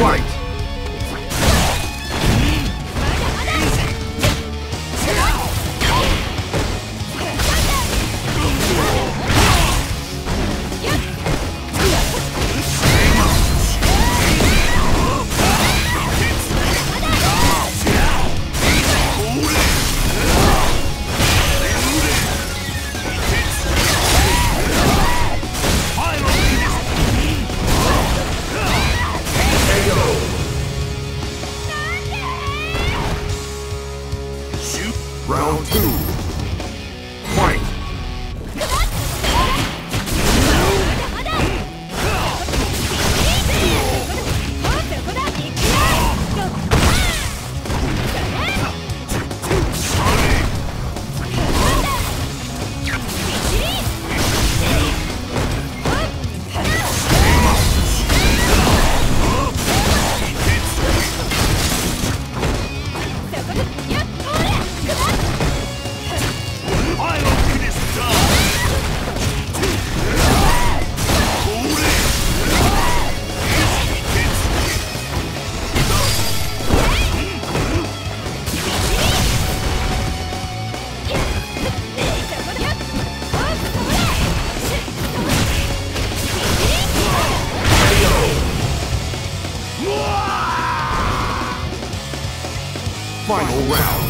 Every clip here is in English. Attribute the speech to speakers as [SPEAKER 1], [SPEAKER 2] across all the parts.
[SPEAKER 1] Fight! Final round.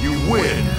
[SPEAKER 1] You win!